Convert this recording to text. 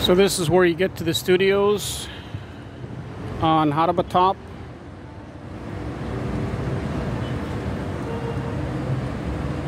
So this is where you get to the studios on Top.